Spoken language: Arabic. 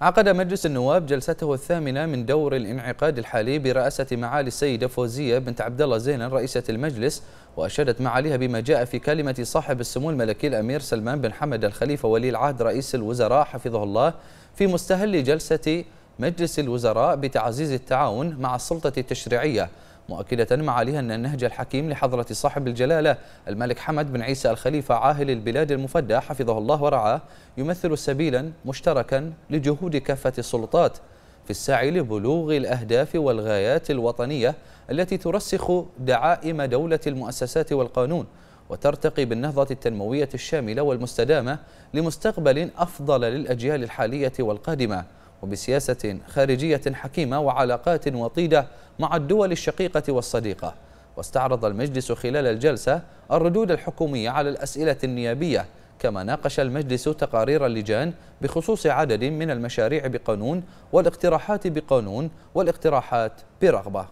عقد مجلس النواب جلسته الثامنة من دور الانعقاد الحالي برئاسة معالي السيدة فوزية بنت عبد الله زينن رئيسة المجلس وأشادت معاليها بما جاء في كلمة صاحب السمو الملكي الأمير سلمان بن حمد الخليفة ولي العهد رئيس الوزراء حفظه الله في مستهل جلسة مجلس الوزراء بتعزيز التعاون مع السلطة التشريعية. مؤكدة معاليها أن النهج الحكيم لحضرة صاحب الجلالة الملك حمد بن عيسى الخليفة عاهل البلاد المفدى حفظه الله ورعاه يمثل سبيلا مشتركا لجهود كافة السلطات في السعي لبلوغ الأهداف والغايات الوطنية التي ترسخ دعائم دولة المؤسسات والقانون وترتقي بالنهضة التنموية الشاملة والمستدامة لمستقبل أفضل للأجيال الحالية والقادمة. وبسياسة خارجية حكيمة وعلاقات وطيدة مع الدول الشقيقة والصديقة. واستعرض المجلس خلال الجلسة الردود الحكومية على الأسئلة النيابية كما ناقش المجلس تقارير اللجان بخصوص عدد من المشاريع بقانون والاقتراحات بقانون والاقتراحات برغبة.